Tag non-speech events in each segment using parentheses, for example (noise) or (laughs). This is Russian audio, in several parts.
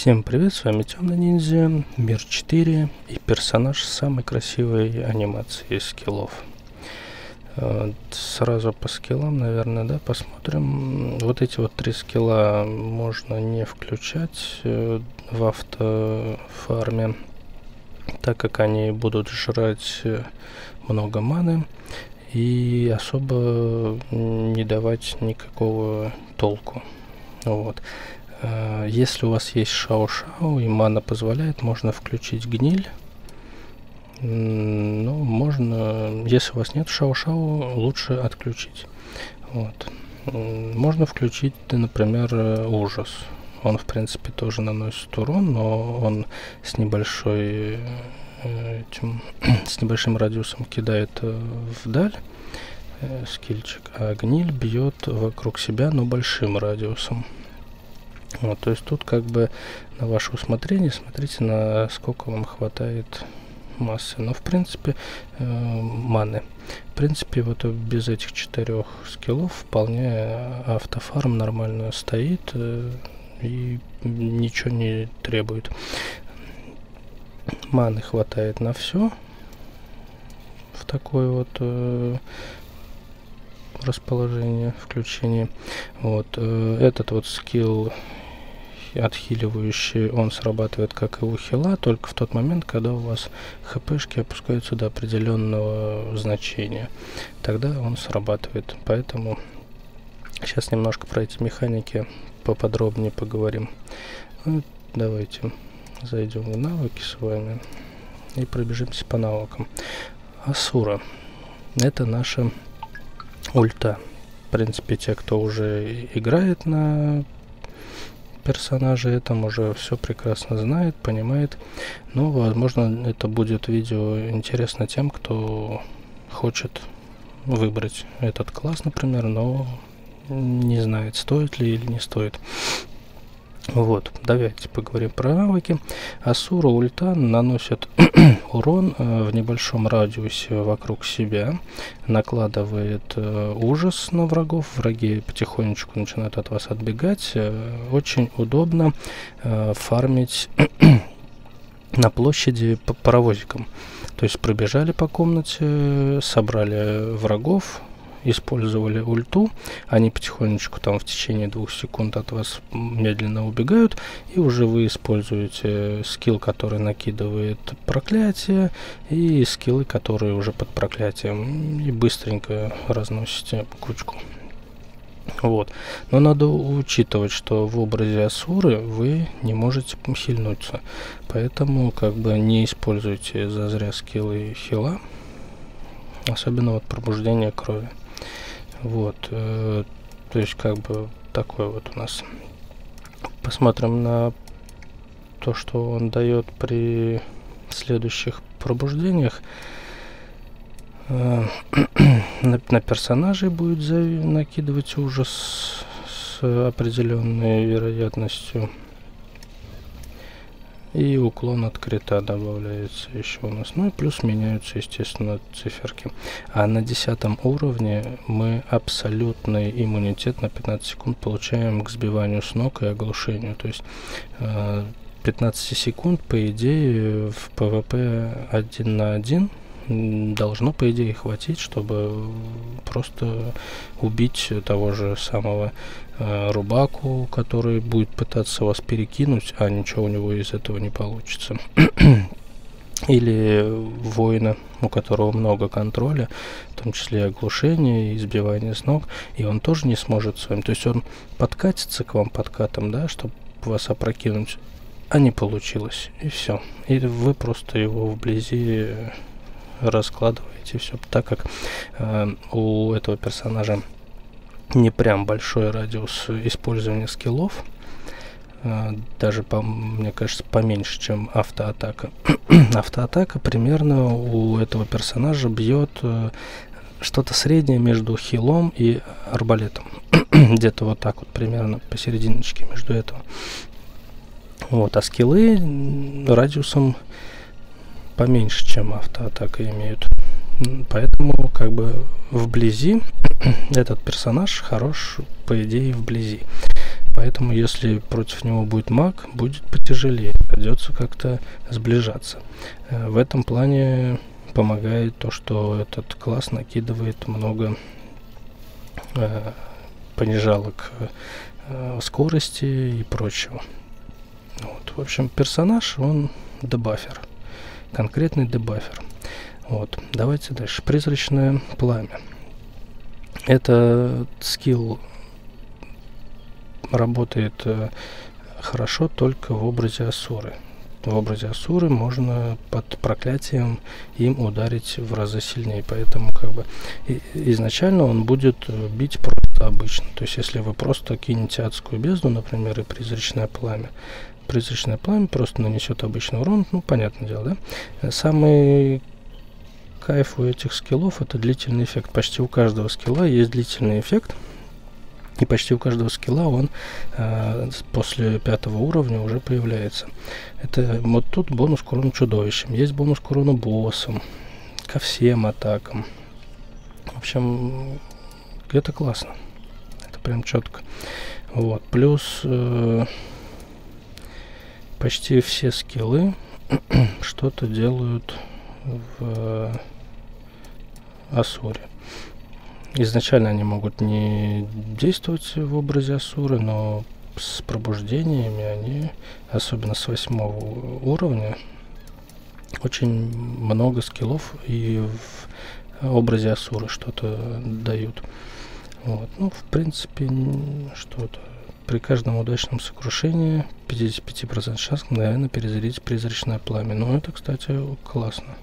Всем привет, с вами Темный Ниндзя, Мир 4 и персонаж с самой красивой анимацией скиллов. Э, сразу по скиллам, наверное, да, посмотрим. Вот эти вот три скилла можно не включать э, в автофарме, так как они будут жрать э, много маны и особо не давать никакого толку. Вот. Э, если у вас есть шао-шао и мана позволяет, можно включить гниль. Ну, можно, если у вас нет шао-шао, лучше отключить. Вот. Можно включить, например, э, ужас. Он, в принципе, тоже наносит урон, но он с небольшой э, этим, (clears throat) с небольшим радиусом кидает вдаль скильчик, а гниль бьет вокруг себя, но большим радиусом. Вот, то есть тут как бы на ваше усмотрение смотрите, на сколько вам хватает массы. Но в принципе э, маны. В принципе, вот без этих четырех скиллов вполне автофарм нормально стоит э, и ничего не требует. Маны хватает на все. В такой вот э, расположение, включение. Вот э, этот вот скилл отхиливающий, он срабатывает как и у хила, только в тот момент, когда у вас хпшки опускаются до определенного значения. Тогда он срабатывает. Поэтому сейчас немножко про эти механики поподробнее поговорим. Ну, давайте зайдем в навыки с вами и пробежимся по навыкам. Асура. Это наша ульта. В принципе, те, кто уже играет на персонажей там уже все прекрасно знает, понимает. Но, возможно, это будет видео интересно тем, кто хочет выбрать этот класс, например, но не знает, стоит ли или не стоит. Вот, давайте поговорим про навыки. Асура ульта наносит (clears throat) урон э, в небольшом радиусе вокруг себя, накладывает э, ужас на врагов, враги потихонечку начинают от вас отбегать. Э, очень удобно э, фармить (clears throat) на площади по паровозиком. То есть пробежали по комнате, собрали врагов, использовали ульту, они потихонечку там в течение двух секунд от вас медленно убегают, и уже вы используете скилл, который накидывает проклятие, и скиллы, которые уже под проклятием, и быстренько разносите кучку. Вот. Но надо учитывать, что в образе Асуры вы не можете хильнуться. Поэтому как бы не используйте зазря скиллы хила. Особенно вот пробуждение крови. Вот. Э, то есть как бы такой вот у нас. Посмотрим на то, что он дает при следующих пробуждениях. Э, (clears throat) на, на персонажей будет накидывать ужас с определенной вероятностью. И уклон от крита добавляется еще у нас. Ну и плюс меняются, естественно, циферки. А на десятом уровне мы абсолютный иммунитет на 15 секунд получаем к сбиванию с ног и оглушению. То есть 15 э, секунд, по идее, в PvP 1 на 1 должно, по идее, хватить, чтобы просто убить того же самого э, рубаку, который будет пытаться вас перекинуть, а ничего у него из этого не получится. (clears throat) Или воина, у которого много контроля, в том числе оглушение, избивание с ног, и он тоже не сможет с вами. То есть он подкатится к вам подкатом, да, чтобы вас опрокинуть, а не получилось. И все. И вы просто его вблизи раскладываете все, так как э, у этого персонажа не прям большой радиус использования скиллов, э, даже, по, мне кажется, поменьше, чем автоатака. (clears throat) автоатака примерно у этого персонажа бьет э, что-то среднее между хилом и арбалетом. (clears throat) Где-то вот так вот примерно посерединочке между этого. Вот, а скиллы радиусом поменьше, чем автоатака имеют. Поэтому как бы вблизи (clears throat) этот персонаж хорош, по идее, вблизи. Поэтому, если против него будет маг, будет потяжелее. Придется как-то сближаться. Э, в этом плане помогает то, что этот класс накидывает много э, понижалок э, скорости и прочего. Вот. В общем, персонаж, он дебафер. Конкретный дебафер. Вот. Давайте дальше. Призрачное пламя. Это скилл работает э, хорошо только в образе Асуры. В образе Асуры можно под проклятием им ударить в разы сильнее. Поэтому как бы и, изначально он будет э, бить просто обычно. То есть если вы просто кинете адскую бездну, например, и призрачное пламя, призрачное пламя просто нанесет обычный урон, ну, понятное дело, да? Самый кайф у этих скиллов это длительный эффект. Почти у каждого скилла есть длительный эффект. И почти у каждого скилла он э, после пятого уровня уже появляется. Это вот тут бонус к урону чудовищем. Есть бонус к урону боссом. Ко всем атакам. В общем, это классно. Это прям четко. Вот. Плюс э, почти все скиллы (clears throat) что-то делают в Асуре. Изначально они могут не действовать в образе Асуры, но с пробуждениями они, особенно с восьмого уровня, очень много скиллов и в образе Асуры что-то дают. Вот. Ну, в принципе, что-то. При каждом удачном сокрушении 55% шанс мгновенно перезарядить призрачное пламя. Ну, это, кстати, классно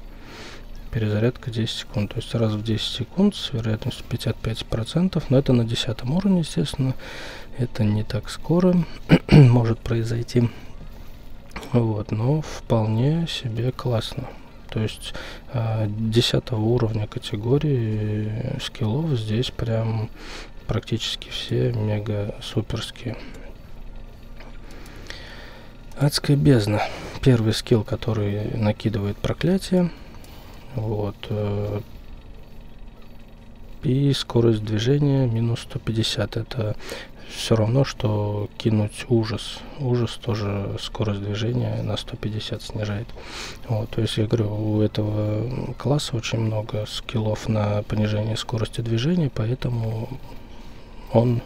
перезарядка 10 секунд. То есть раз в 10 секунд с вероятностью 55%, но это на 10 уровне, естественно. Это не так скоро (clears throat) может произойти. Вот, но вполне себе классно. То есть э, 10 уровня категории скиллов здесь прям практически все мега суперские. Адская бездна. Первый скилл, который накидывает проклятие. Вот. Э, и скорость движения минус 150. Это все равно, что кинуть ужас. Ужас тоже скорость движения на 150 снижает. Вот, то есть я говорю, у этого класса очень много скиллов на понижение скорости движения, поэтому он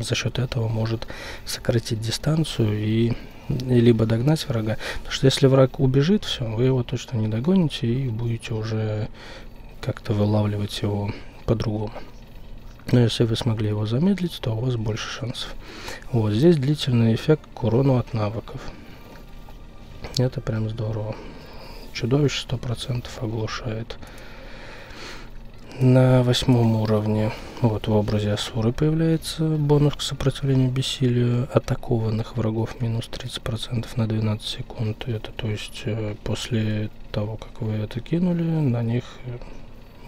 за счет этого может сократить дистанцию и либо догнать врага. Потому что если враг убежит, все, вы его точно не догоните и будете уже как-то вылавливать его по-другому. Но если вы смогли его замедлить, то у вас больше шансов. Вот здесь длительный эффект к урону от навыков. Это прям здорово. Чудовище 100% оглушает. На восьмом уровне, вот в образе Асуры появляется бонус к сопротивлению бессилию атакованных врагов минус 30% на 12 секунд. Это то есть э, после того, как вы это кинули, на них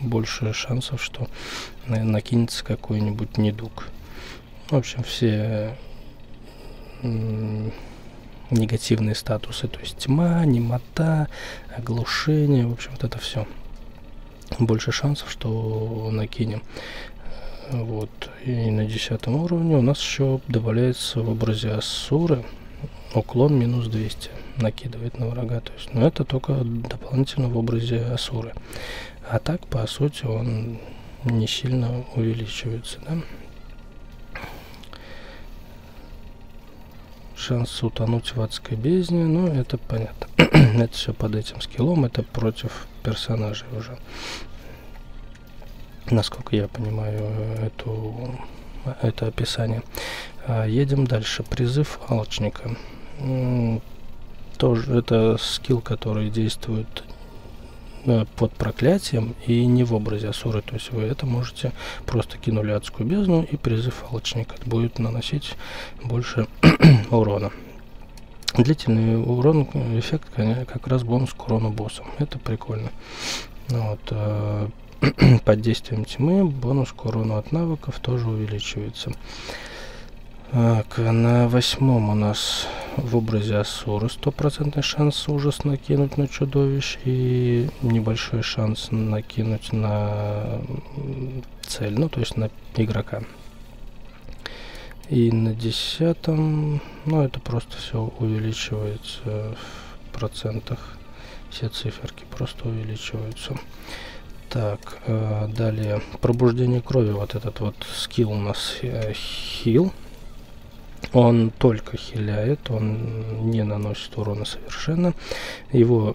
больше шансов, что накинется какой-нибудь недуг. В общем, все негативные статусы, то есть тьма, немота, оглушение, в общем, вот это все больше шансов, что накинем. Вот. И на десятом уровне у нас еще добавляется в образе Асуры уклон минус 200 накидывает на врага. То есть, но это только дополнительно в образе Асуры. А так, по сути, он не сильно увеличивается. Да? Шанс утонуть в адской бездне, ну, это понятно. (clears throat) это все под этим скиллом, это против персонажей уже. Насколько я понимаю эту, это описание. А, едем дальше. Призыв алчника. Тоже это скилл, который действует э, под проклятием и не в образе Асуры. То есть вы это можете просто кинули адскую бездну и призыв алчника. Будет наносить больше (clears throat) урона. Длительный урон, эффект как раз бонус к урону боссом. Это прикольно. Вот, э, (clears throat) под действием тьмы бонус к урону от навыков тоже увеличивается. Так, на восьмом у нас в образе Асуры стопроцентный шанс ужас накинуть на чудовищ и небольшой шанс накинуть на цель, ну то есть на игрока. И на десятом, ну это просто все увеличивается в процентах. Все циферки просто увеличиваются. Так, э, далее пробуждение крови. Вот этот вот скилл у нас э, хил. Он только хиляет, он не наносит урона совершенно. Его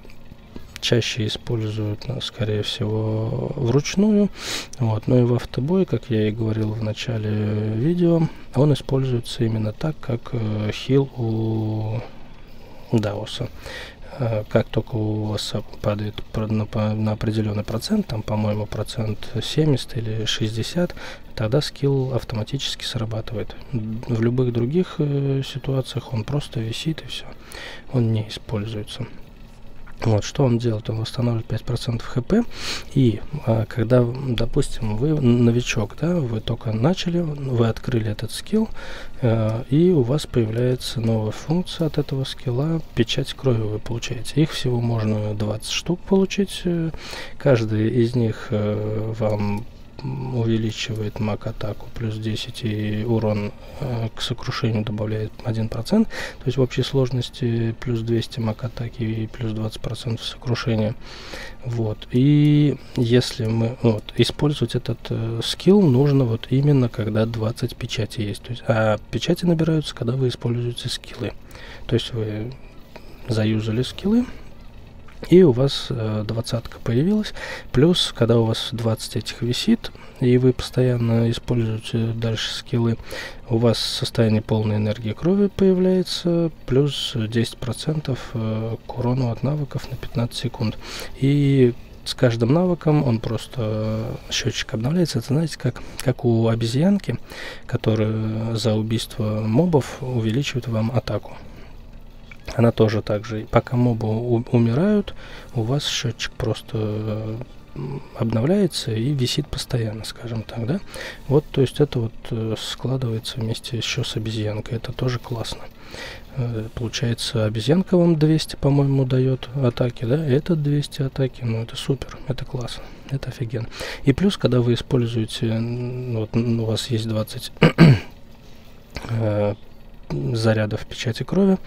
чаще используют, ну, скорее всего, вручную. Вот. Но и в автобой, как я и говорил в начале видео, он используется именно так, как э, хил у Даоса. Э, как только у вас падает на, определенный процент, там, по-моему, процент 70 или 60, тогда скилл автоматически срабатывает. В любых других ситуациях он просто висит и все. Он не используется. Вот, что он делает? Он восстанавливает 5% хп. И а, когда, допустим, вы новичок, да, вы только начали, вы открыли этот скилл, а, и у вас появляется новая функция от этого скилла, печать крови вы получаете. Их всего можно 20 штук получить. Э, каждый из них а, вам увеличивает маг атаку плюс 10 и урон э, к сокрушению добавляет 1%. То есть в общей сложности плюс 200 маг атаки и плюс 20% сокрушения. Вот. И если мы вот, использовать этот э, скилл нужно вот именно когда 20 печати есть. То есть, а печати набираются, когда вы используете скиллы. То есть вы заюзали скиллы, и у вас э, двадцатка появилась. Плюс, когда у вас 20 этих висит, и вы постоянно используете дальше скиллы, у вас состояние полной энергии крови появляется, плюс 10% э, к урону от навыков на 15 секунд. И с каждым навыком он просто э, счетчик обновляется. Это знаете, как, как у обезьянки, которая за убийство мобов увеличивает вам атаку она тоже так же. Пока мобы умирают, у вас счетчик просто э, обновляется и висит постоянно, скажем так, да? Вот, то есть это вот э, складывается вместе еще с обезьянкой, это тоже классно. Э, получается, обезьянка вам 200, по-моему, дает атаки, да? Это 200 атаки, ну это супер, это классно, это офигенно. И плюс, когда вы используете, вот у вас есть 20 (coughs) зарядов печати крови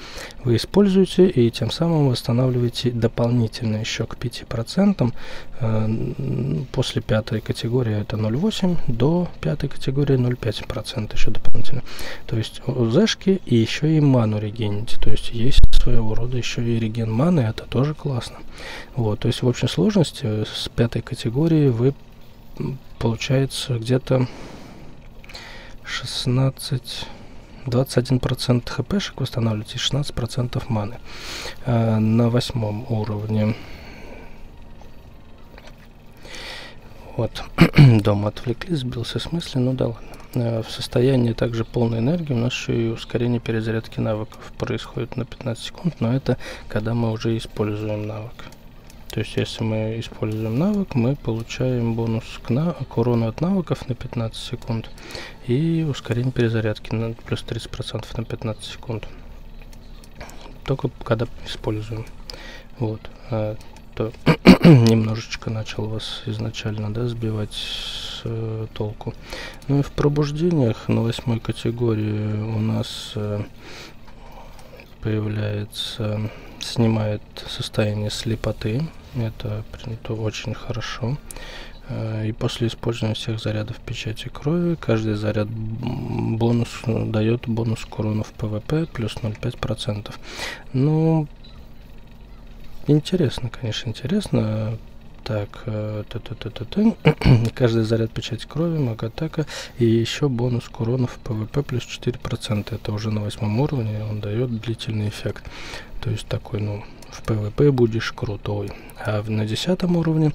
вы используете и тем самым восстанавливаете дополнительно еще к 5%. Э, после пятой категории это 0,8, до пятой категории 0,5% еще дополнительно. То есть ОЗшки и еще и ману регените. То есть есть своего рода еще и реген маны, это тоже классно. Вот, то есть в общей сложности с пятой категории вы получается где-то 16 21% хпшек восстанавливаете и 16% маны. А, на восьмом уровне Вот, (clears throat) дома отвлеклись, сбился с мысли, ну да ладно. А, в состоянии также полной энергии у нас еще и ускорение перезарядки навыков происходит на 15 секунд, но это когда мы уже используем навык. То есть, если мы используем навык, мы получаем бонус к, на урону от навыков на 15 секунд и ускорение перезарядки на плюс 30% на 15 секунд. Только когда используем. Вот. А, то (clears throat) немножечко начал вас изначально да, сбивать с э, толку. Ну и в пробуждениях на восьмой категории у нас э, появляется, снимает состояние слепоты это, это очень хорошо. Э, и после использования всех зарядов печати крови, каждый заряд бонус дает бонус к урону в PvP плюс 0,5%. Ну, интересно, конечно, интересно. Так, э, т -т -т -т каждый заряд печати крови, магатака и еще бонус к урону в PvP плюс 4%. Это уже на восьмом уровне, он дает длительный эффект. То есть такой, ну, в PvP будешь крутой. А на десятом уровне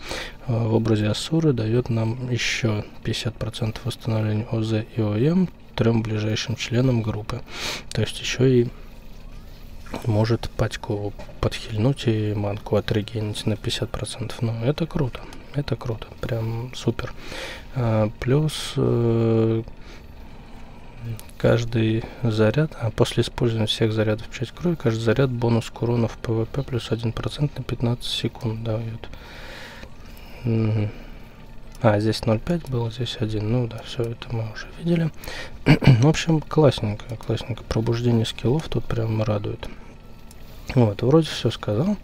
э, в образе Асуры дает нам еще 50% восстановления ОЗ и ОМ трем ближайшим членам группы. То есть еще и может патьку подхильнуть и манку отрегенить на 50%. Ну, это круто. Это круто. Прям супер. А, плюс э, каждый заряд, а после использования всех зарядов печати крови, каждый заряд бонус к урону в PvP плюс 1% на 15 секунд дает. А, здесь 0.5 было, здесь 1. Ну да, все это мы уже видели. (clears throat) В общем, классненько, классненько. Пробуждение скиллов тут прям радует. Вот, вроде все сказал.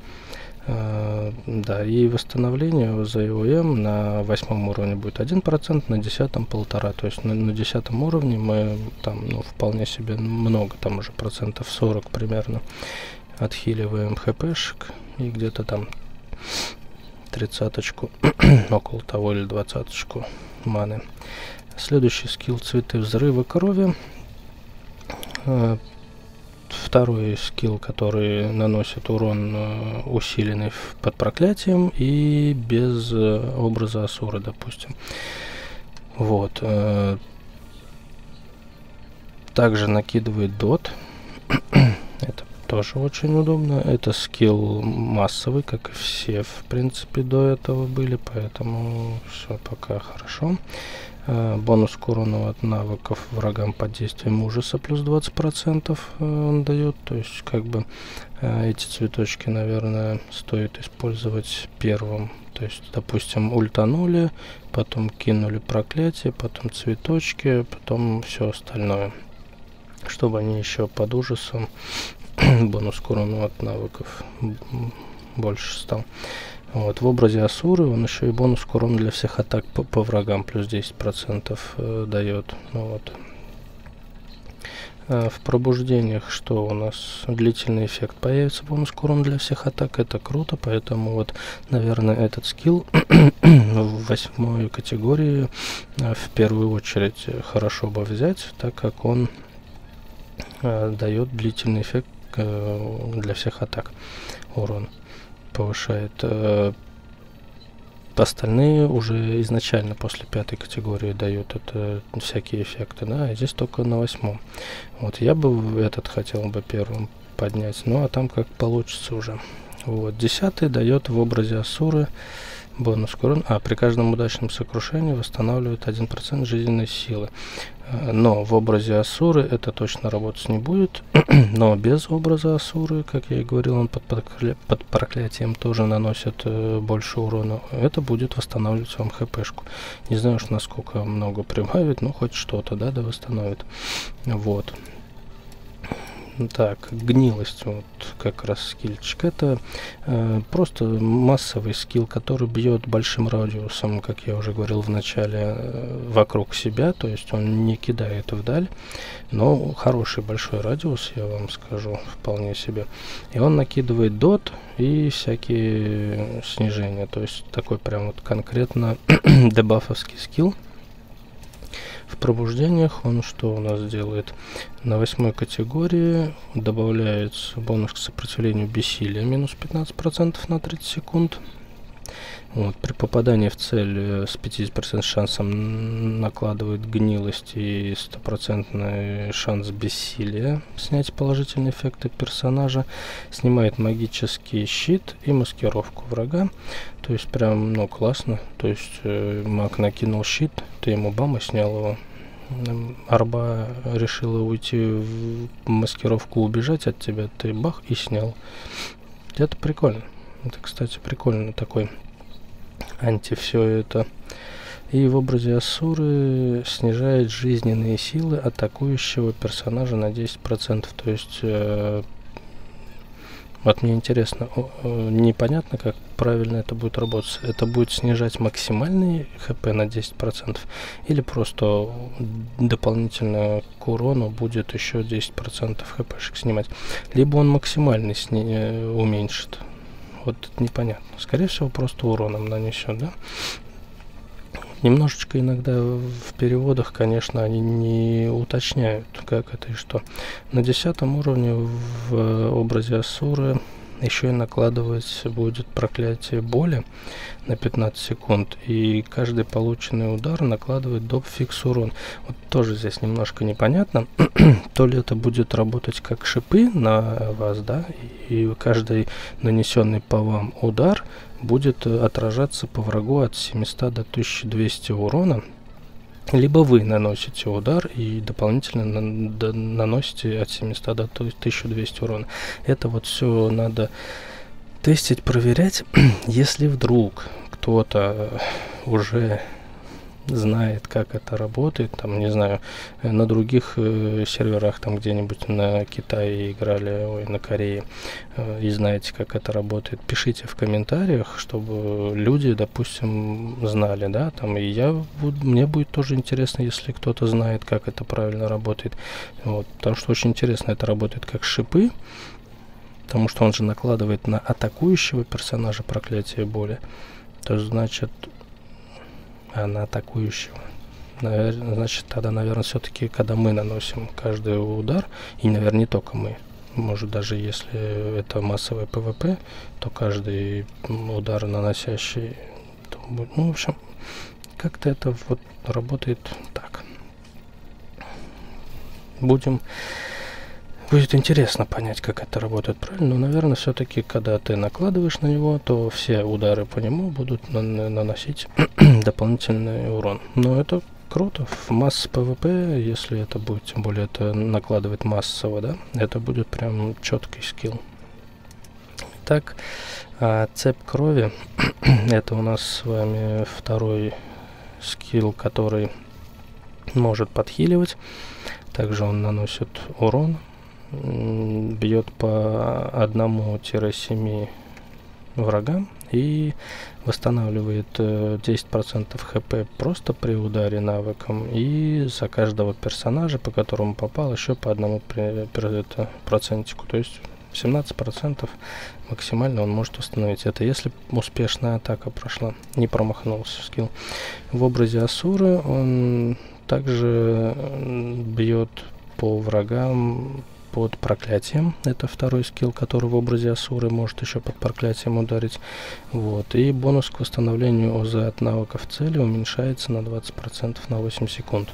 Uh, да, и восстановление за ИОМ на восьмом уровне будет 1%, на десятом полтора. То есть на, на десятом уровне мы там ну, вполне себе много, там уже процентов 40 примерно отхиливаем хпшек и где-то там тридцаточку, (coughs) около того или двадцаточку маны. Следующий скилл цветы взрыва крови. Uh, второй скилл, который наносит урон э, усиленный под проклятием и без э, образа Асуры, допустим. Вот. Э, также накидывает дот. (coughs) Это тоже очень удобно. Это скилл массовый, как и все, в принципе, до этого были, поэтому все пока хорошо. Э, бонус к урону от навыков врагам под действием ужаса плюс 20% э, он дает. То есть, как бы, э, эти цветочки, наверное, стоит использовать первым. То есть, допустим, ультанули, потом кинули проклятие, потом цветочки, потом все остальное. Чтобы они еще под ужасом (coughs) бонус к урону от навыков больше стал. Вот, в образе Асуры он еще и бонус к урону для всех атак по, по врагам плюс 10% э, дает. Ну, вот. А в пробуждениях что у нас длительный эффект появится бонус к урону для всех атак это круто поэтому вот наверное этот скилл в восьмой категории э, в первую очередь хорошо бы взять так как он э, дает длительный эффект э, для всех атак урон повышает. Э, остальные уже изначально после пятой категории дают это всякие эффекты, да, а здесь только на восьмом. Вот я бы этот хотел бы первым поднять, ну а там как получится уже. Вот, десятый дает в образе Асуры бонус к урону. А, при каждом удачном сокрушении восстанавливает 1% жизненной силы. Э, но в образе Асуры это точно работать не будет. (clears throat) Но без образа Асуры, как я и говорил, он под, прокля... под проклятием тоже наносит э, больше урона. Это будет восстанавливать вам хпшку. Не знаю уж насколько много прибавит, но хоть что-то, да, да восстановит. Вот. Так, гнилость, вот как раз скиллчик. Это э, просто массовый скилл, который бьет большим радиусом, как я уже говорил в начале, э, вокруг себя, то есть он не кидает вдаль, но хороший большой радиус, я вам скажу, вполне себе. И он накидывает дот и всякие снижения, то есть такой прям вот конкретно (clears throat) дебафовский скилл. В пробуждениях он что у нас делает? На восьмой категории добавляется бонус к сопротивлению бессилия минус 15% на 30 секунд. Вот, при попадании в цель э, с 50% шансом накладывает гнилость и стопроцентный шанс бессилия снять положительные эффекты персонажа, снимает магический щит и маскировку врага. То есть прям, ну, классно. То есть э, маг накинул щит, ты ему бам и снял его. Арба решила уйти в маскировку, убежать от тебя, ты бах и снял. Это прикольно. Это, кстати, прикольно такой анти все это. И в образе Асуры снижает жизненные силы атакующего персонажа на 10%. То есть, э, вот мне интересно, э, непонятно, как правильно это будет работать. Это будет снижать максимальный хп на 10% или просто дополнительно к урону будет еще 10% хпшек снимать. Либо он максимальный сни э, уменьшит вот непонятно. Скорее всего, просто уроном нанесет, да? Немножечко иногда в переводах, конечно, они не уточняют, как это и что. На десятом уровне в образе Асуры еще и накладывать будет проклятие боли на 15 секунд. И каждый полученный удар накладывает доп фикс урон. Вот тоже здесь немножко непонятно. (clears throat) то ли это будет работать как шипы на вас, да, и каждый нанесенный по вам удар будет отражаться по врагу от 700 до 1200 урона либо вы наносите удар и дополнительно на, до, наносите от 700 до 1200 урона. Это вот все надо тестить, проверять. (clears throat) Если вдруг кто-то уже знает, как это работает, там, не знаю, на других э, серверах, там где-нибудь на Китае играли, ой, на Корее, э, и знаете, как это работает, пишите в комментариях, чтобы люди, допустим, знали, да, там, и я, мне будет тоже интересно, если кто-то знает, как это правильно работает, вот, потому что очень интересно это работает как шипы, потому что он же накладывает на атакующего персонажа проклятие боли, то значит на атакующего. Наверное, значит, тогда, наверное, все-таки, когда мы наносим каждый удар, и, наверное, не только мы, может, даже если это массовый ПВП, то каждый удар, наносящий, то, ну, в общем, как-то это вот работает так. Будем Будет интересно понять, как это работает правильно, но, наверное, все-таки, когда ты накладываешь на него, то все удары по нему будут на наносить (clears throat) дополнительный урон. Но это круто. В mass PvP, если это будет, тем более это накладывать массово, да, это будет прям четкий скилл. Так, а цепь крови, (clears throat) это у нас с вами второй скилл, который может подхиливать. Также он наносит урон бьет по 1-7 врагам и восстанавливает 10% э, хп просто при ударе навыком и за каждого персонажа, по которому попал, еще по одному это, процентику. То есть 17% максимально он может установить. Это если успешная атака прошла, не промахнулся скилл. В образе Асуры он также бьет по врагам под проклятием. Это второй скилл, который в образе Асуры может еще под проклятием ударить. Вот. И бонус к восстановлению ОЗ от навыков цели уменьшается на 20% на 8 секунд.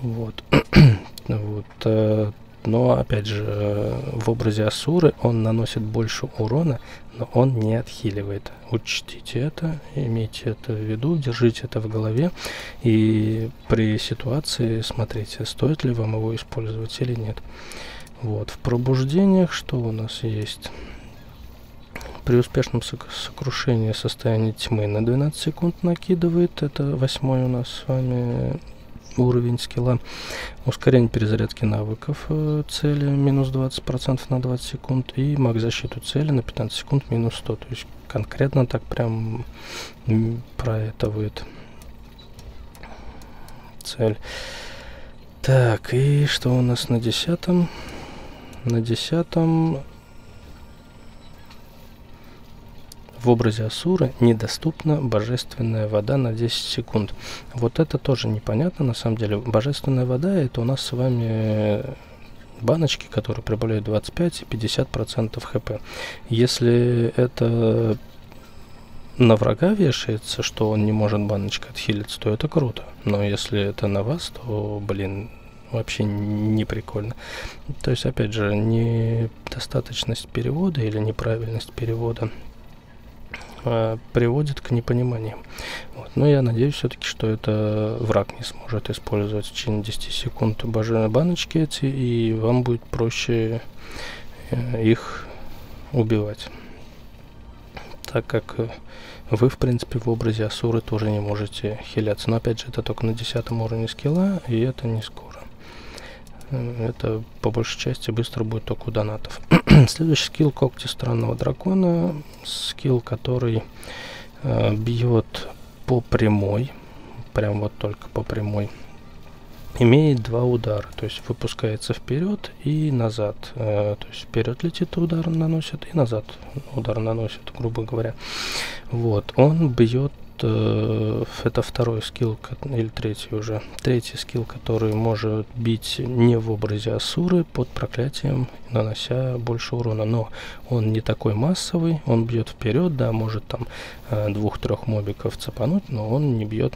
Вот. (clears throat) вот. Э, но, опять же, в образе Асуры он наносит больше урона, но он не отхиливает. Учтите это, имейте это в виду, держите это в голове. И при ситуации смотрите, стоит ли вам его использовать или нет. Вот, в пробуждениях что у нас есть? При успешном сокрушении состояния тьмы на 12 секунд накидывает. Это восьмой у нас с вами уровень скилла. Ускорение перезарядки навыков э, цели минус 20% на 20 секунд. И маг защиту цели на 15 секунд минус 100. То есть конкретно так прям про это будет цель. Так, и что у нас на десятом? На десятом В образе Асуры недоступна божественная вода на 10 секунд. Вот это тоже непонятно на самом деле. Божественная вода это у нас с вами баночки, которые прибавляют 25 и 50 процентов хп. Если это на врага вешается, что он не может баночкой отхилиться, то это круто. Но если это на вас, то, блин, вообще не прикольно. То есть, опять же, недостаточность перевода или неправильность перевода э, приводит к непониманию. Вот. Но я надеюсь все-таки, что это враг не сможет использовать в течение 10 секунд божественные баночки эти, и вам будет проще э, их убивать. Так как э, вы, в принципе, в образе Асуры тоже не можете хиляться. Но опять же, это только на 10 уровне скилла, и это не скоро. Это по большей части быстро будет только у донатов. (clears throat) Следующий скилл когти странного дракона. Скилл, который э, бьет по прямой. Прям вот только по прямой. Имеет два удара. То есть выпускается вперед и назад. Э, то есть вперед летит удар наносит и назад удар наносит, грубо говоря. Вот. Он бьет э, это второй скилл, или третий уже, третий скилл, который может бить не в образе Асуры под проклятием, нанося больше урона, но он не такой массовый, он бьет вперед, да, может там э, двух-трех мобиков цепануть, но он не бьет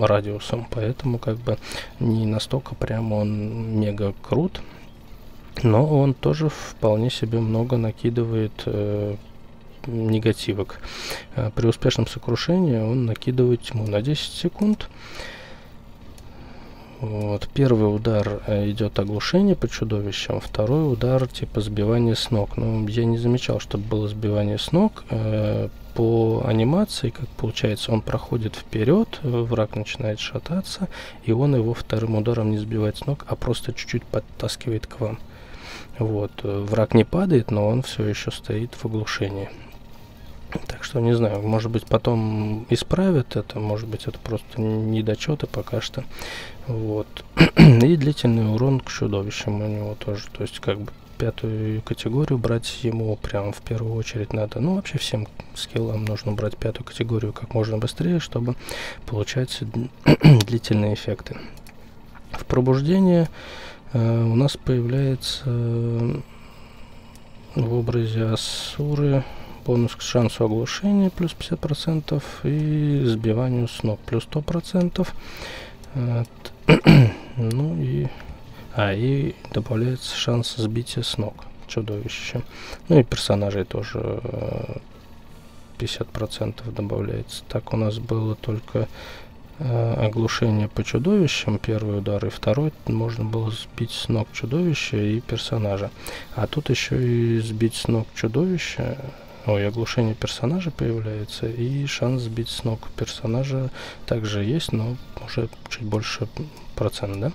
радиусом, поэтому как бы не настолько прям он мега крут, но он тоже вполне себе много накидывает э, негативок. Э, при успешном сокрушении он накидывает тьму на 10 секунд. Вот. Первый удар э, идет оглушение по чудовищам, второй удар типа сбивание с ног. Ну, я не замечал, чтобы было сбивание с ног. Э, по анимации, как получается, он проходит вперед, враг начинает шататься, и он его вторым ударом не сбивает с ног, а просто чуть-чуть подтаскивает к вам. Вот. Враг не падает, но он все еще стоит в оглушении. Так что не знаю, может быть потом исправят это, может быть это просто недочеты пока что. Вот. (clears throat) И длительный урон к чудовищам у него тоже. То есть как бы пятую категорию брать ему прям в первую очередь надо. Ну, вообще всем скиллам нужно брать пятую категорию как можно быстрее, чтобы получать (clears throat) длительные эффекты. В пробуждении э, у нас появляется э, в образе Асуры бонус к шансу оглушения плюс 50% и сбиванию с ног плюс 100%. (clears throat) ну и... А, и добавляется шанс сбития с ног чудовище. Ну и персонажей тоже 50% э, добавляется. Так у нас было только оглушение по чудовищам, первый удар, и второй можно было сбить с ног чудовища и персонажа. А тут еще и сбить с ног чудовища Ой, оглушение персонажа появляется, и шанс сбить с ног персонажа также есть, но уже чуть больше процент, да?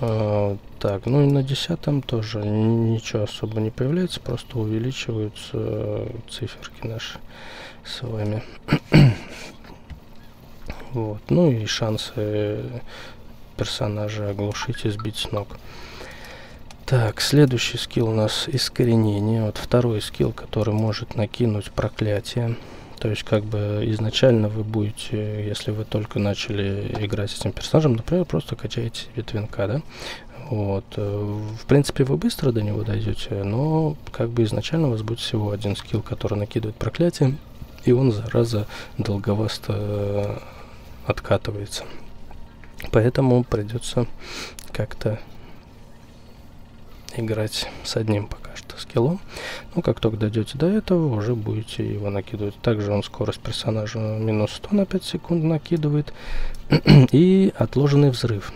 А, так, ну и на десятом тоже ничего особо не появляется, просто увеличиваются циферки наши с вами. вот, ну и шансы персонажа оглушить и сбить с ног. Так, следующий скилл у нас искоренение. Вот второй скилл, который может накинуть проклятие. То есть, как бы изначально вы будете, если вы только начали играть с этим персонажем, например, просто качаете ветвинка, да? Вот. Э, в принципе, вы быстро до него дойдете, но как бы изначально у вас будет всего один скилл, который накидывает проклятие, и он, зараза, долговасто э, откатывается. Поэтому придется как-то играть с одним пока что скиллом. Ну, как только дойдете до этого, уже будете его накидывать. Также он скорость персонажа минус 100 на 5 секунд накидывает. (clears throat) И отложенный взрыв.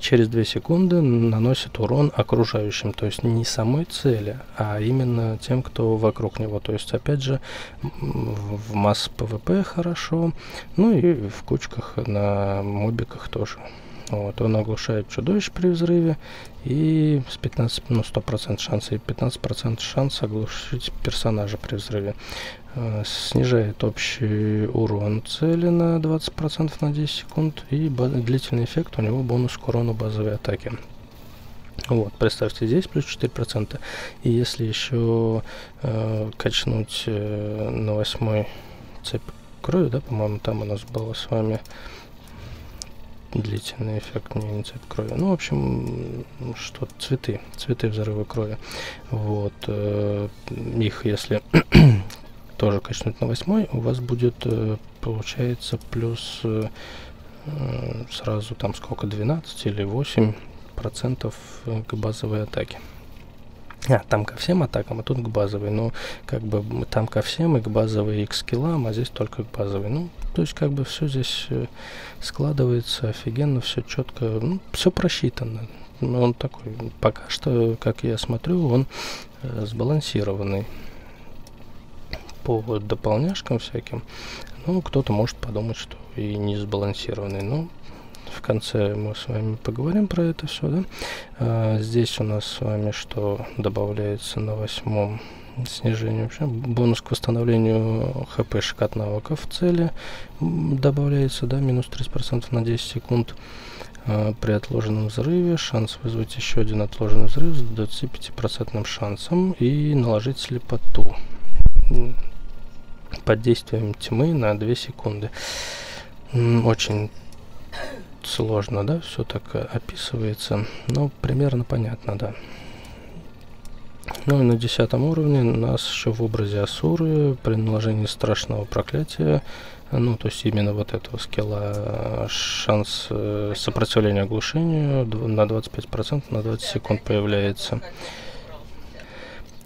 Через 2 секунды наносит урон окружающим, то есть не самой цели, а именно тем, кто вокруг него. То есть, опять же, в mass PvP хорошо, ну и в кучках на мобиках тоже. Вот, он оглушает чудовищ при взрыве и с 15, ну, 100% шанса и 15% шанс оглушить персонажа при взрыве. Э, снижает общий урон цели на 20% на 10 секунд и длительный эффект у него бонус к урону базовой атаки. Вот, представьте, здесь плюс 4%. И если еще э, качнуть э, на восьмой цепь крови, да, по-моему, там у нас было с вами длительный эффект не цвет крови. Ну, в общем, что цветы, цветы взрыва крови. Вот, э, их если (clears throat) тоже качнуть на восьмой, у вас будет, э, получается, плюс э, сразу там сколько, 12 или 8 процентов к базовой атаке. А, там ко всем атакам, а тут к базовой. Ну, как бы там ко всем и к базовой, и к скиллам, а здесь только к базовой. Ну, то есть, как бы все здесь э, складывается офигенно, все четко, ну, все просчитано. Ну, он такой, пока что, как я смотрю, он э, сбалансированный по дополняшкам всяким. Ну, кто-то может подумать, что и не сбалансированный. Но в конце мы с вами поговорим про это все, да. А, здесь у нас с вами что добавляется на восьмом снижение вообще бонус к восстановлению хпшек от навыков в цели добавляется, да, минус 30% на 10 секунд. А, при отложенном взрыве шанс вызвать еще один отложенный взрыв с 25% шансом и наложить слепоту под действием тьмы на 2 секунды. Очень сложно, да, все так э, описывается, но примерно понятно, да. Ну и на десятом уровне нас еще в образе Асуры при наложении страшного проклятия, ну то есть именно вот этого скилла, э, шанс э, сопротивления оглушению на 25% на 20 секунд появляется.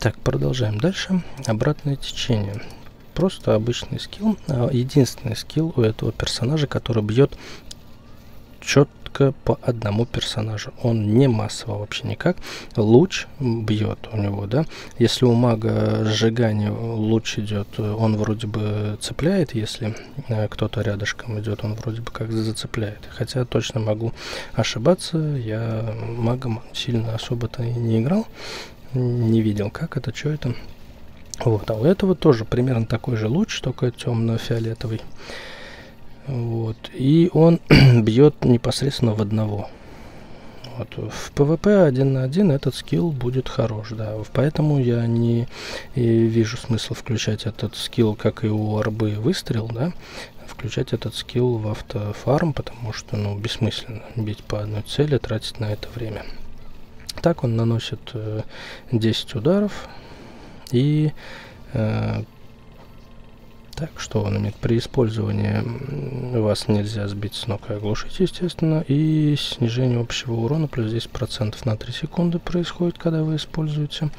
Так, продолжаем дальше. Обратное течение. Просто обычный скилл. А единственный скилл у этого персонажа, который бьет четко по одному персонажу. Он не массово вообще никак. Луч бьет у него, да. Если у мага сжигание луч идет, он вроде бы цепляет, если э, кто-то рядышком идет, он вроде бы как зацепляет. Хотя точно могу ошибаться, я магом сильно особо-то не играл, не видел, как это, что это. Вот, а у этого тоже примерно такой же луч, только темно-фиолетовый. Вот. И он (clears throat) бьет непосредственно в одного. Вот. В PvP один на один этот скилл будет хорош, да. Поэтому я не вижу смысла включать этот скилл, как и у арбы выстрел, да, включать этот скилл в автофарм, потому что, ну, бессмысленно бить по одной цели, тратить на это время. Так он наносит э, 10 ударов и э, так, что он имеет? При использовании вас нельзя сбить с ног и оглушить, естественно. И снижение общего урона плюс 10% на 3 секунды происходит, когда вы используете.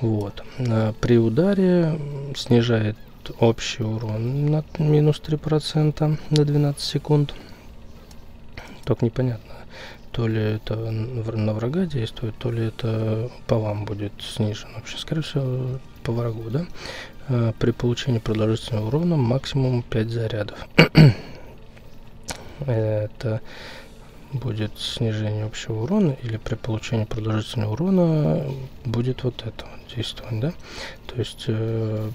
Вот. А при ударе снижает общий урон на минус 3% на 12 секунд. Только непонятно, то ли это на врага действует, то ли это по вам будет снижен. Вообще, скорее всего, по врагу, да? Э, при получении продолжительного урона максимум 5 зарядов. (clears throat) Это будет снижение общего урона, или при получении продолжительного урона будет вот это вот действовать, да? То есть э,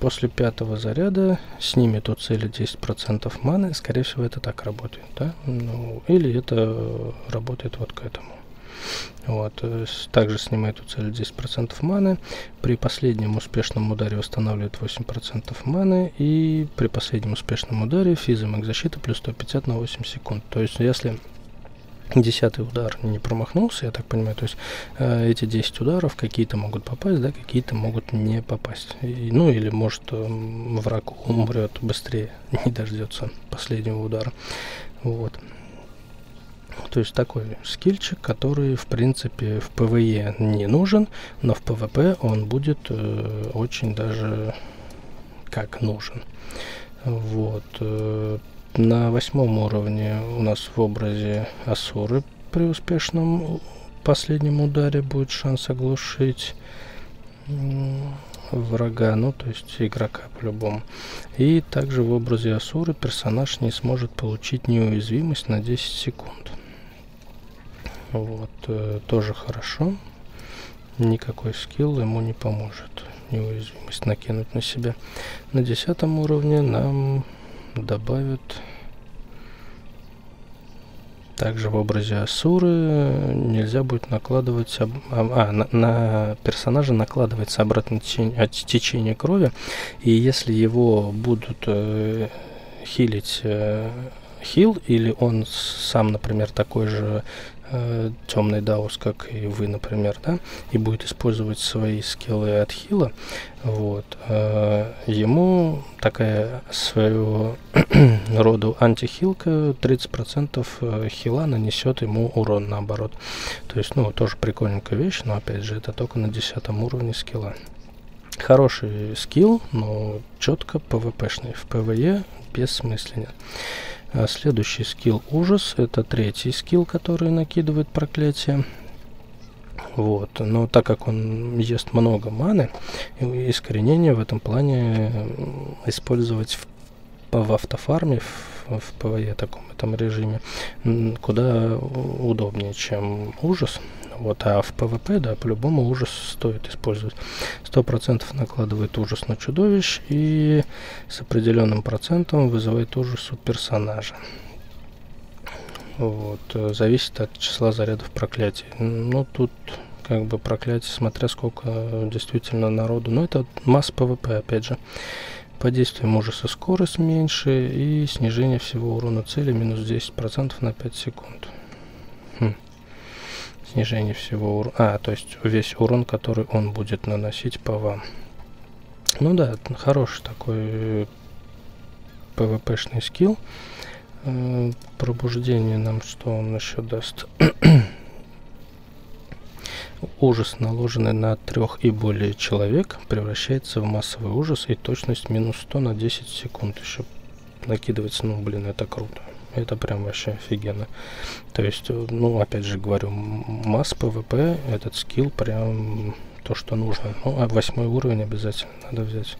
после пятого заряда снимет у цели 10% маны, скорее всего это так работает, да? Ну, или это работает вот к этому. Вот. Также снимает у цели 10% маны. При последнем успешном ударе восстанавливает 8% маны. И при последнем успешном ударе физа защиты плюс 150 на 8 секунд. То есть если десятый удар не промахнулся, я так понимаю, то есть э, эти 10 ударов какие-то могут попасть, да, какие-то могут не попасть. И, ну или может э, враг умрет быстрее, (laughs) не дождется последнего удара. Вот. То есть такой скиллчик, который в принципе в PvE не нужен, но в PvP он будет э, очень даже как нужен. Вот. Э, на восьмом уровне у нас в образе Асуры при успешном последнем ударе будет шанс оглушить врага, ну то есть игрока по-любому. И также в образе Асуры персонаж не сможет получить неуязвимость на 10 секунд. Вот, э, тоже хорошо. Никакой скилл ему не поможет. Неуязвимость накинуть на себя. На десятом уровне нам добавят также в образе Асуры нельзя будет накладывать об, а, на, на персонажа накладывается обратное течение, течение крови, и если его будут э, хилить э, хил, или он сам, например, такой же э, темный даус, как и вы, например, да, и будет использовать свои скиллы от хила, вот, э, ему такая своего (clears throat) рода антихилка 30% э, хила нанесет ему урон наоборот. То есть, ну, тоже прикольненькая вещь, но опять же, это только на 10 уровне скилла. Хороший скилл, но четко PvP шный. В PvE бессмысленен. А следующий скилл ужас. Это третий скилл, который накидывает проклятие. Вот. Но так как он ест много маны, искоренение в этом плане использовать в, в автофарме, в, в PvE таком этом режиме, куда удобнее, чем ужас. Вот, а в PvP, да, по-любому ужас стоит использовать. Сто процентов накладывает ужас на чудовищ и с определенным процентом вызывает ужас у персонажа. Вот, э, зависит от числа зарядов проклятий. Ну, тут как бы проклятие, смотря сколько действительно народу. Но это масс PvP, опять же. По действиям ужаса скорость меньше и снижение всего урона цели минус 10% на 5 секунд. Хм снижение всего урона. А, то есть весь урон, который он будет наносить по вам. Ну да, хороший такой PvP-шный скилл. Э, пробуждение нам что он еще даст? (coughs) Ужас, наложенный на трех и более человек, превращается в массовый ужас и точность минус 100 на 10 секунд. Еще накидывается, ну блин, это круто. Это прям вообще офигенно. То есть, э, ну, опять же говорю, mass PvP, этот скилл прям то, что нужно. Ну, а восьмой уровень обязательно надо взять.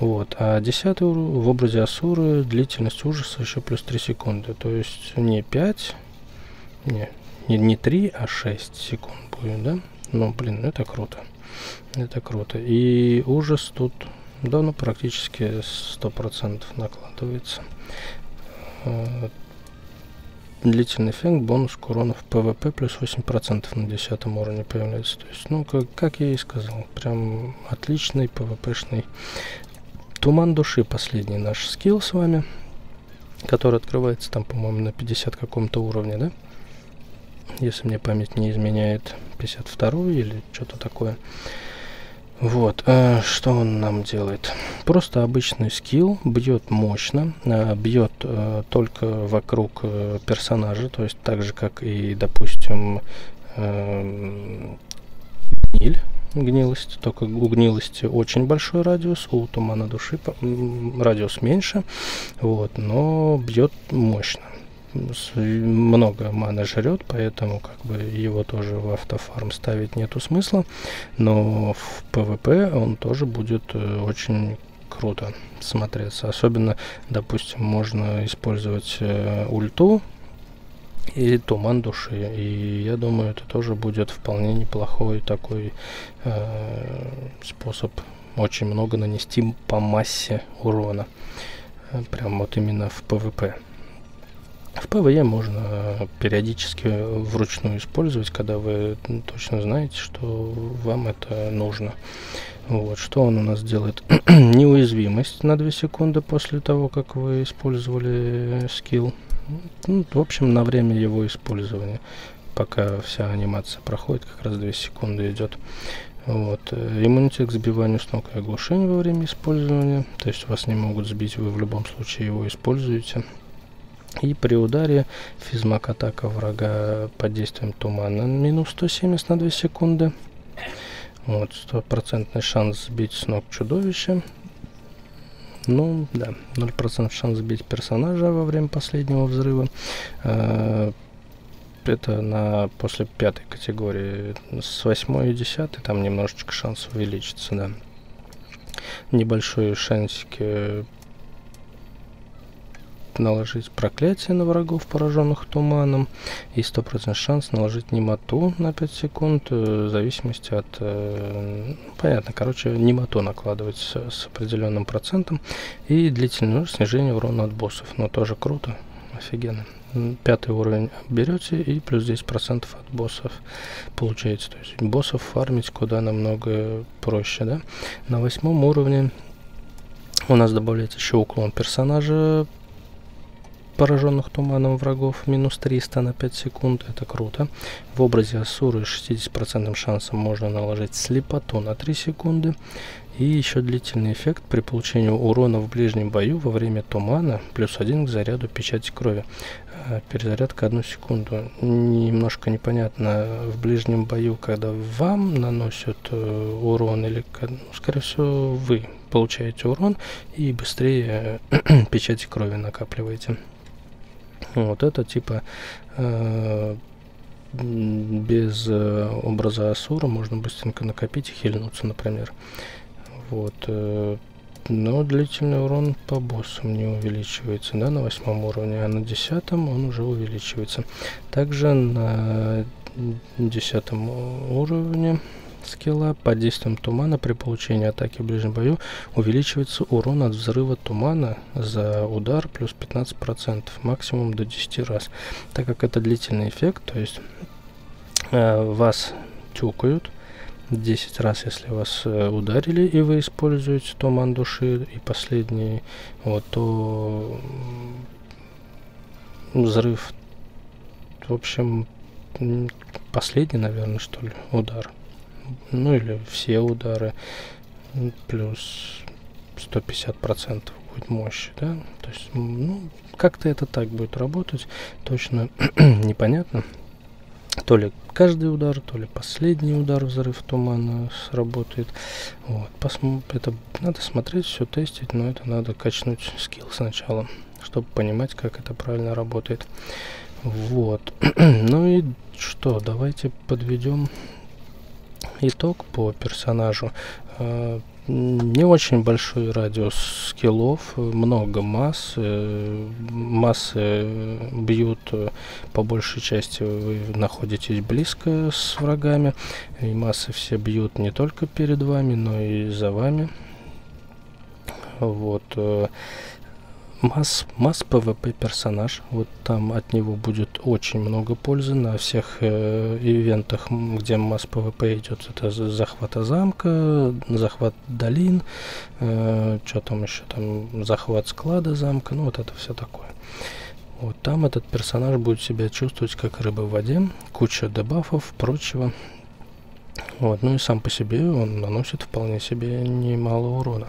Вот. А десятый уровень в образе Асуры длительность ужаса еще плюс 3 секунды. То есть не 5, не, не, не 3, а 6 секунд будет, да? Ну, блин, это круто. Это круто. И ужас тут, да, ну, практически 100% накладывается. А, длительный эффект, бонус к урону в ПВП плюс 8% на 10 уровне появляется. То есть, ну, как, как я и сказал, прям отличный ПВПшный Туман души последний наш скилл с вами, который открывается там, по-моему, на 50 каком-то уровне, да? Если мне память не изменяет, 52 или что-то такое. Вот, э, что он нам делает? Просто обычный скилл, бьет мощно, э, бьет э, только вокруг э, персонажа, то есть так же, как и, допустим, э, гниль, гнилость, только у гнилости очень большой радиус, у тумана души радиус меньше, вот, но бьет мощно много маны жрет, поэтому как бы его тоже в автофарм ставить нету смысла. Но в PvP он тоже будет э, очень круто смотреться. Особенно, допустим, можно использовать э, ульту и туман души. И я думаю, это тоже будет вполне неплохой такой э, способ очень много нанести по массе урона. Э, прям вот именно в PvP. В ПВЕ можно периодически вручную использовать, когда вы точно знаете, что вам это нужно. Вот, что он у нас делает? (clears throat) Неуязвимость на 2 секунды после того, как вы использовали скилл. Ну, в общем, на время его использования. Пока вся анимация проходит, как раз 2 секунды идет. Вот. Э, иммунитет к сбиванию с ног и оглушению во время использования. То есть вас не могут сбить, вы в любом случае его используете. И при ударе физмак атака врага под действием тумана минус 170 на 2 секунды. Вот, стопроцентный шанс сбить с ног чудовище. Ну, да, 0% шанс сбить персонажа во время последнего взрыва. Э, это на после пятой категории. С восьмой и десятой там немножечко шанс увеличится, да. Небольшой шансик наложить проклятие на врагов, пораженных туманом, и 100% шанс наложить немоту на 5 секунд, э, в зависимости от... Э, понятно, короче, немоту накладывать с, с определенным процентом, и длительное снижение урона от боссов, но тоже круто, офигенно. Пятый уровень берете и плюс 10% от боссов получаете. То есть боссов фармить куда намного проще, да. На восьмом уровне у нас добавляется еще уклон персонажа пораженных туманом врагов минус 300 на 5 секунд, это круто. В образе Асуры 60% шансом можно наложить слепоту на 3 секунды. И еще длительный эффект при получении урона в ближнем бою во время тумана, плюс один к заряду печати крови. А, перезарядка одну секунду. Немножко непонятно в ближнем бою, когда вам наносят э, урон, или, ну, скорее всего, вы получаете урон и быстрее (clears throat) печати крови накапливаете. Вот это типа э, без э, образа Асура можно быстренько накопить и хильнуться, например. Вот. Э, но длительный урон по боссам не увеличивается, да, на восьмом уровне, а на десятом он уже увеличивается. Также на десятом уровне скилла под действием тумана при получении атаки в ближнем бою увеличивается урон от взрыва тумана за удар плюс 15%, максимум до 10 раз. Так как это длительный эффект, то есть э, вас тюкают 10 раз, если вас э, ударили и вы используете туман души и последний, вот, то взрыв, в общем, последний, наверное, что ли, удар ну или все удары, плюс 150% будет мощи, да, то есть, ну, как-то это так будет работать, точно (clears throat) непонятно. То ли каждый удар, то ли последний удар взрыв тумана сработает. Вот, посмотр... это надо смотреть, все тестить, но это надо качнуть скилл сначала, чтобы понимать, как это правильно работает. Вот. (clears throat) ну и что, давайте подведем итог по персонажу. А, не очень большой радиус скиллов, много масс. Э, массы бьют, э, по большей части вы находитесь близко с врагами. И массы все бьют не только перед вами, но и за вами. Вот. Масс, масс PvP персонаж. Вот там от него будет очень много пользы на всех э, ивентах, где масс PvP идет. Это захват замка, захват долин, э, что там еще там, захват склада замка, ну вот это все такое. Вот там этот персонаж будет себя чувствовать как рыба в воде, куча дебафов, прочего. Вот, ну и сам по себе он наносит вполне себе немало урона.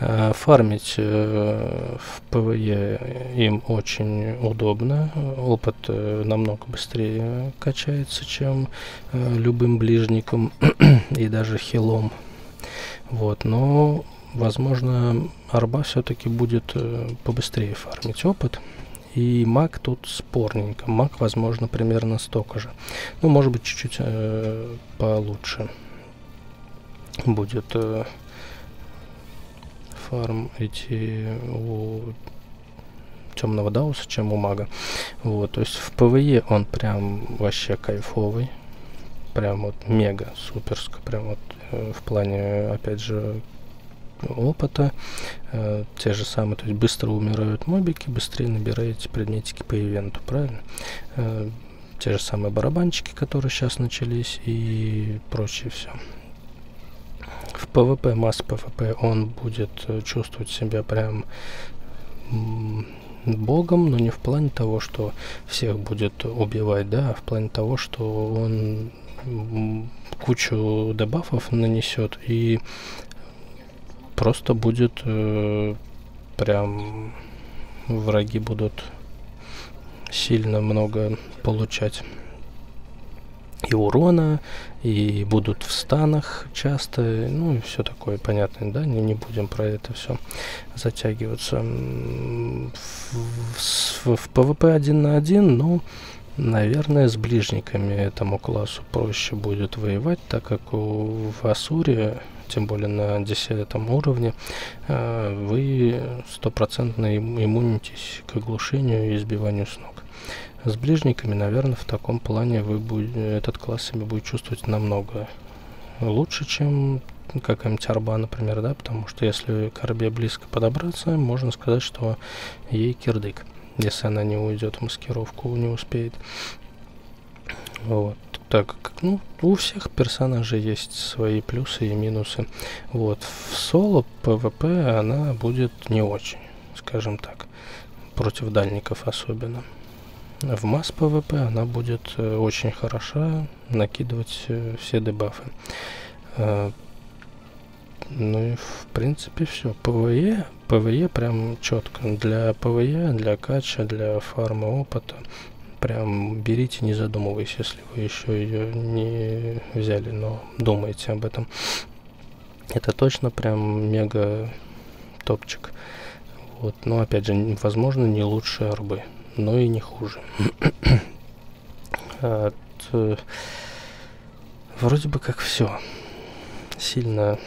Э, фармить э, в ПВЕ им очень удобно. Опыт э, намного быстрее качается, чем любым ближником (clears throat) и даже хилом. Вот, но возможно арба все-таки будет побыстрее фармить опыт. И маг тут спорненько. Маг, возможно, примерно столько же. Ну, может быть, чуть-чуть э, получше будет э, фарм идти у темного даоса, чем у мага. Вот, то есть в ПВЕ он прям вообще кайфовый. Прям вот мега суперско. Прям вот э, в плане, опять же, опыта. Э, те же самые, то есть быстро умирают мобики, быстрее набираете предметики по ивенту, правильно? Э, те же самые барабанчики, которые сейчас начались и прочее все. В PvP, масс PvP он будет э, чувствовать себя прям богом, но не в плане того, что всех будет убивать, да, а в плане того, что он кучу дебафов нанесет и просто будет э, прям враги будут сильно много получать и урона, и будут в станах часто, ну и все такое понятное, да, не, не будем про это все затягиваться. В, в, в PvP один на один, ну, наверное, с ближниками этому классу проще будет воевать, так как у, в Асуре тем более на 10 уровне, э, вы стопроцентно иммунитесь к оглушению и избиванию с ног. С ближниками, наверное, в таком плане вы будете, этот класс себя будет чувствовать намного лучше, чем какая-нибудь арба, например, да, потому что если к арбе близко подобраться, можно сказать, что ей кирдык, если она не уйдет в маскировку, не успеет. Вот так как ну, у всех персонажей есть свои плюсы и минусы. Вот. В соло PvP она будет не очень, скажем так. Против дальников особенно. В масс PvP она будет э, очень хороша накидывать э, все дебафы. Э, ну и в принципе все. PvE, PvE прям четко. Для PvE, для кача, для фарма опыта прям берите, не задумываясь, если вы еще ее не взяли, но думаете об этом. Это точно прям мега топчик. Вот, но опять же, возможно, не лучше арбы, но и не хуже. (clears throat) От, э, вроде бы как все. Сильно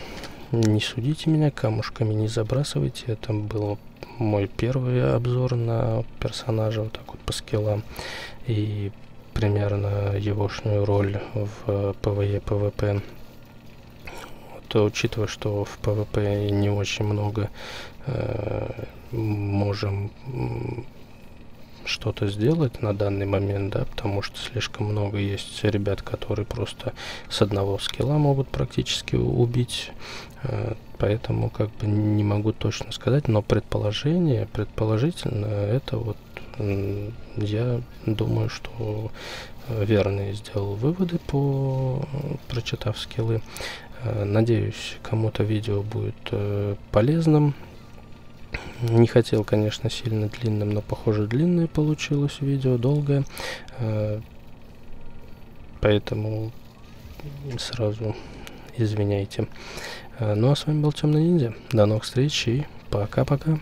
не судите меня, камушками не забрасывайте. Это был мой первый обзор на персонажа, вот так вот по скиллам. И примерно егошнюю роль в PvE, PvP. Вот, учитывая, что в PvP не очень много э, можем что-то сделать на данный момент, да, потому что слишком много есть ребят, которые просто с одного скилла могут практически убить, э, поэтому как бы не могу точно сказать, но предположение, предположительно, это вот я думаю, что э, верные сделал выводы по прочитав скиллы. Э, надеюсь, кому-то видео будет полезным. Не хотел, конечно, сильно длинным, но, похоже, длинное получилось видео, долгое. Э, поэтому сразу извиняйте. Э, ну а с вами был Темный Ниндзя. До новых встреч и пока-пока.